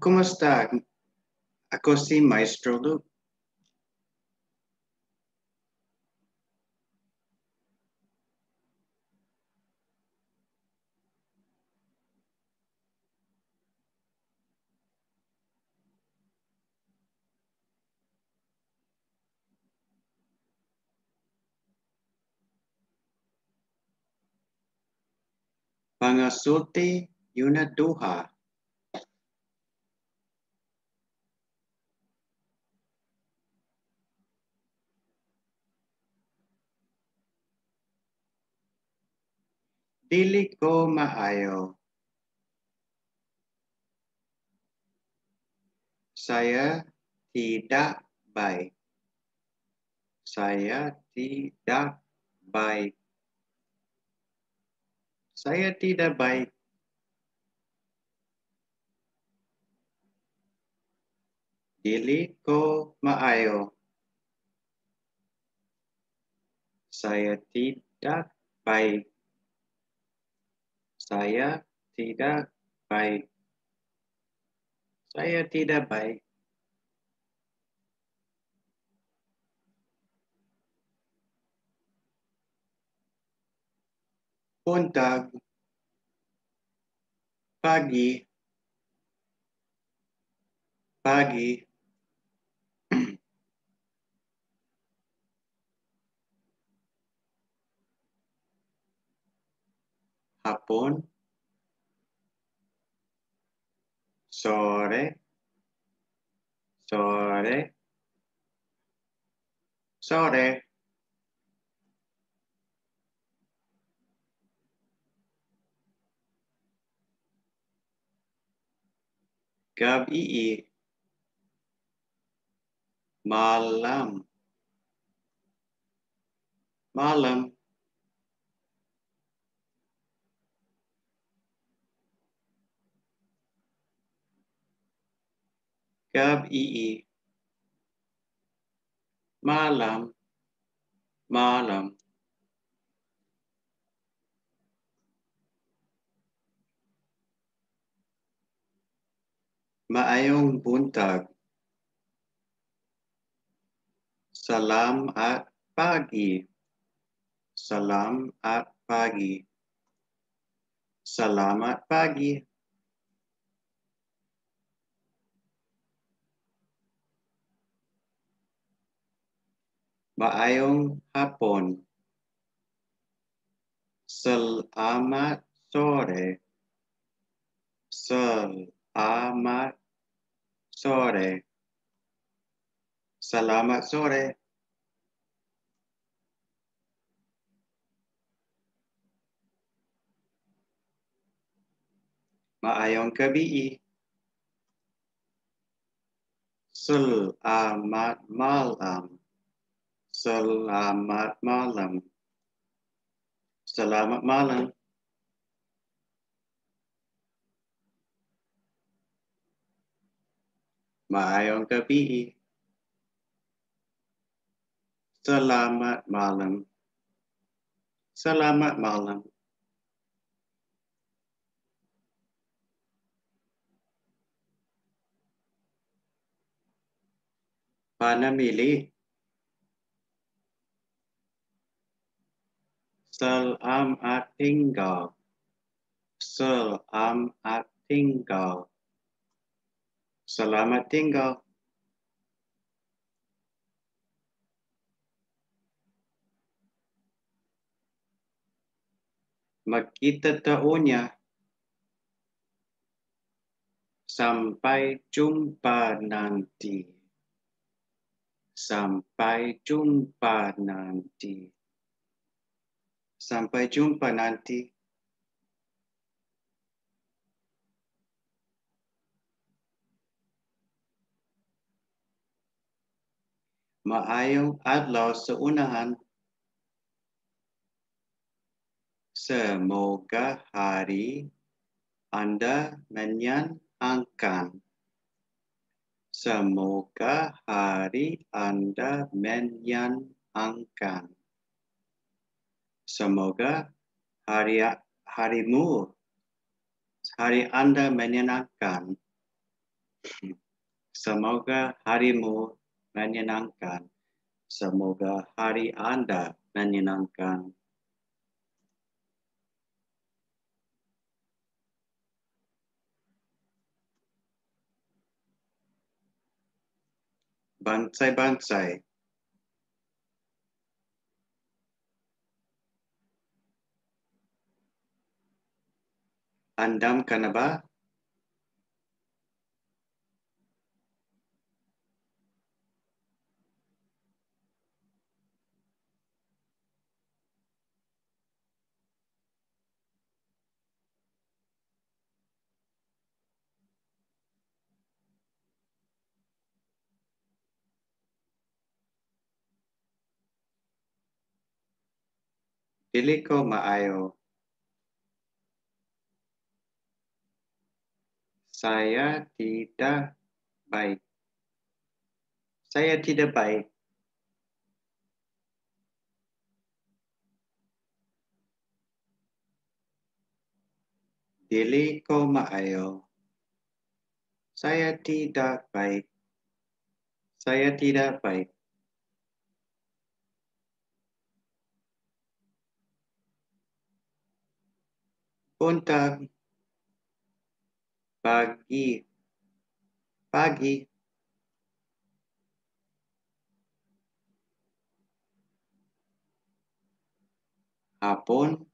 ¿cómo está? Ako si Maestro Luke. Pangasulti yuna duha. Dili ko maayo. Saya tidak baik. Saya tidak baik. Saya tidak baik. Dili ko maayo. Saya tidak baik. Saya tidak baik. Saya tidak baik. Buntag. Pagi. Pagi. Hapon. Sore. Sore. Sore. Gabi. Malam. Malam. Gabi. Malam. Malam. Maayong buntag. Salam at pagi. Salam at pagi. Selamat pagi. Maayong hapon. Selamat sore. Selamat sore. Selamat sore. Maayong gabi. Selamat malam. Selamat malam. Selamat malam. Maayong gabi. Selamat malam. Selamat malam. Panamili. Selamat tinggal. Selamat tinggal. Selamat tinggal. Magkita taonya. Sampai jumpa nanti. Sampai jumpa nanti. Sampai jumpa nanti. Maayong adlaw sa unahan. Semoga hari Anda menyenangkan. Semoga hari Anda menyenangkan. Semoga hari harimu hari Anda menyenangkan. Semoga harimu menyenangkan. Semoga hari Anda menyenangkan. Bansai-bansai. Andam kanaba? Dili ko maayo. Saya tidak baik. Saya tidak baik. Dili ko maayo. Saya tidak baik. Saya tidak baik. Buntag. Pagi. Pagi. Hapon.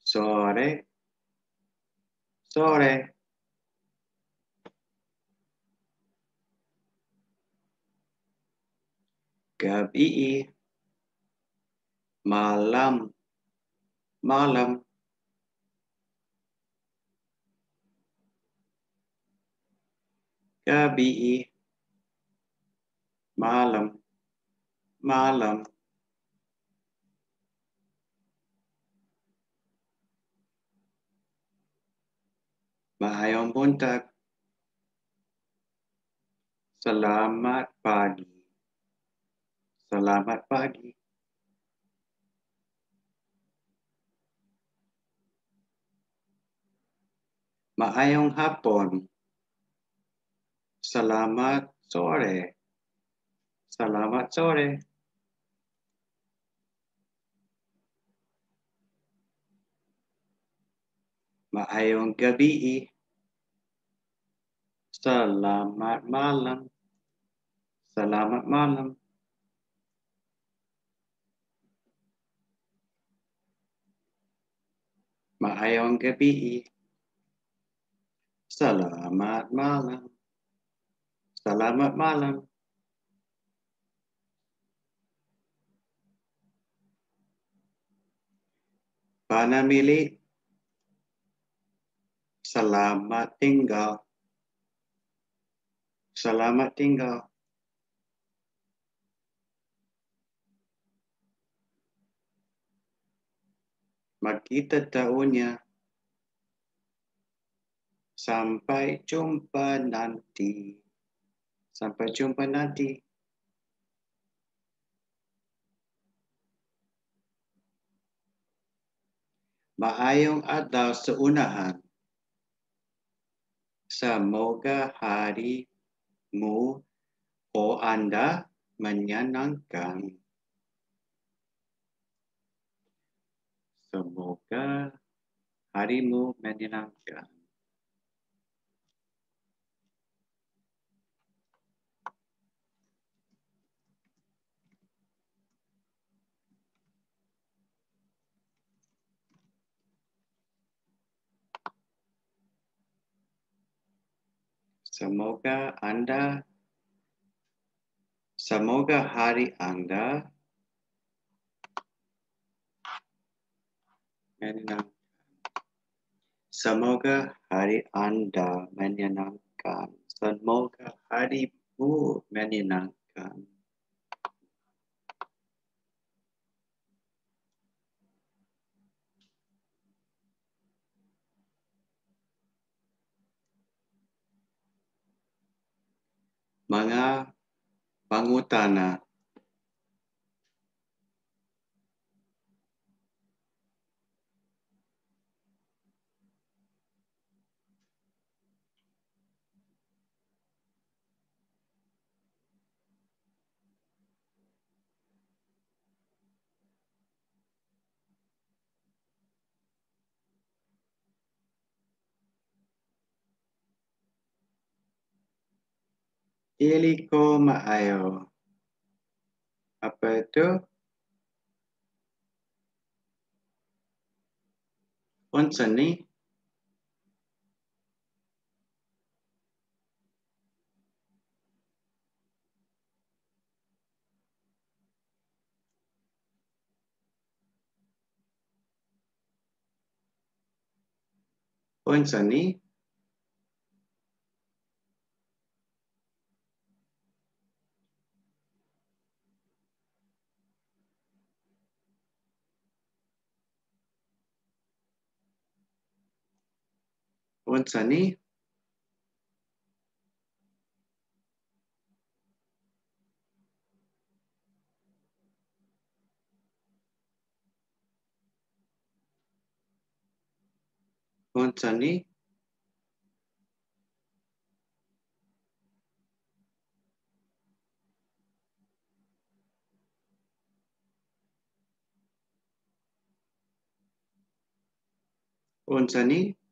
Sore. Sore. Gabi. Malam. Malam. Gabi. Malam. Malam. Maayong buntag. Selamat pagi. Selamat pagi. Maayong hapon. Selamat sore. Selamat sore. Maayong gabi. Selamat malam. Selamat malam. Maayong gabi. Selamat malam. Selamat malam. Panamili. Selamat tinggal. Selamat tinggal. Makita tahunya. Sampai jumpa nanti. Sampai jumpa nanti. Maayong adlaw sa unahan. Semoga harimu o Anda menyenangkan. Semoga harimu menyenangkan. Semoga Anda, semoga hari Anda menyenangkan. Semoga hari Anda menyenangkan. Semoga harimu menyenangkan. Mga pangutana Ili ko maayo. Apa itu? Unsa ni? Unsa ni? wants a knee. Wants a knee.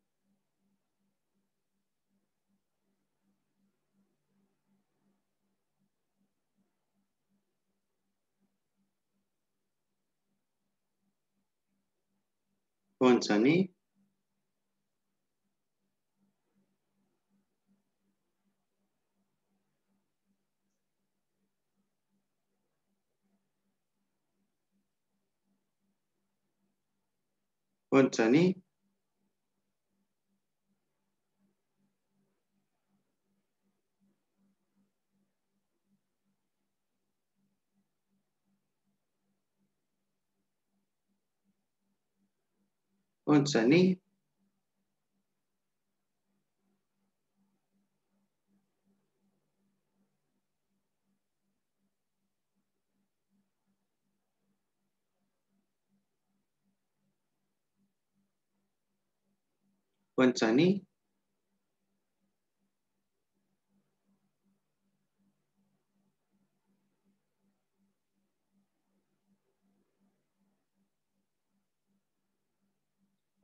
Ponsani. Ponsani. Ponsani. once any once any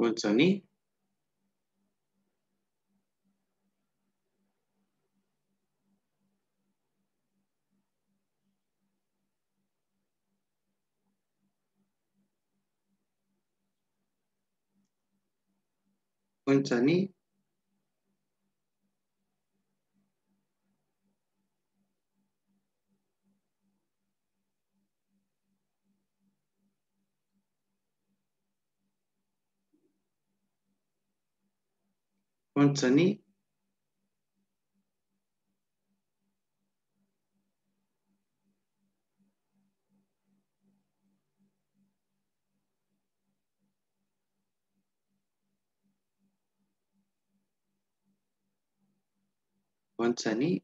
Bolzani Bolzani Montani. Montani.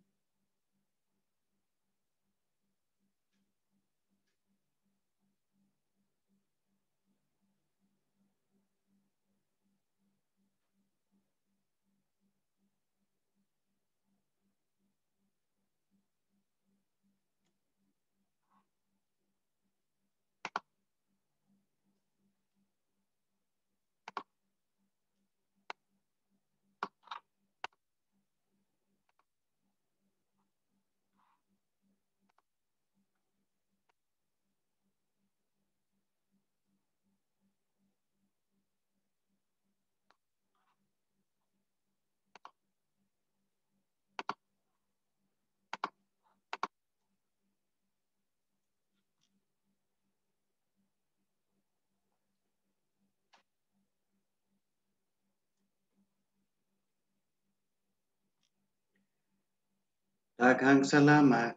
Daghang salamat.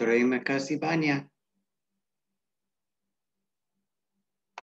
Terima kasih banyak.